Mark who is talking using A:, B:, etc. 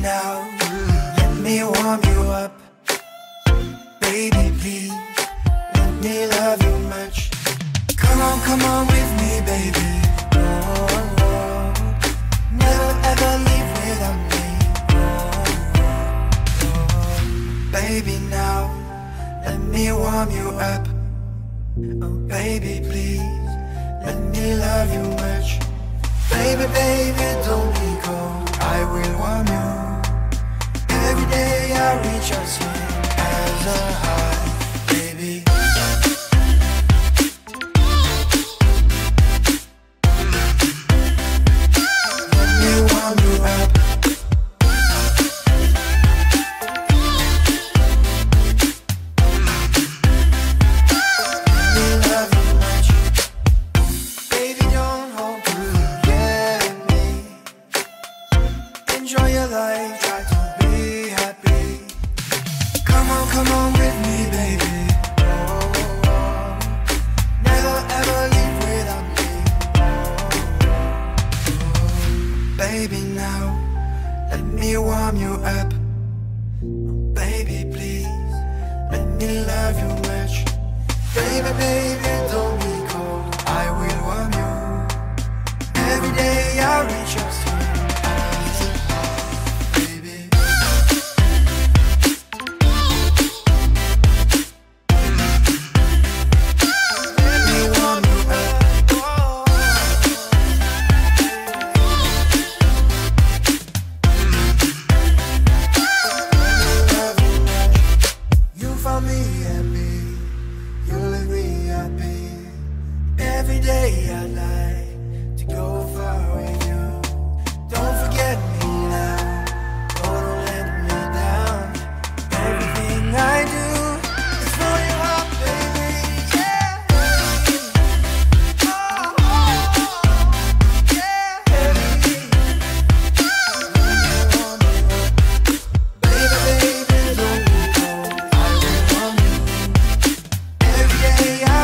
A: now, let me warm you up. Baby, please, let me love you much. Come on, come on with me, baby. Never ever leave without me. Baby, now, let me warm you up. Oh, baby, please, let me love you much. Baby, baby, don't I Baby, now let me warm you up. Baby, please let me love you much. Baby, baby, like to go far with you. Don't forget me now. Oh, don't let me down. Everything I do is for baby. Yeah. Oh, oh, oh. Baby, baby, don't you know I you. Every day I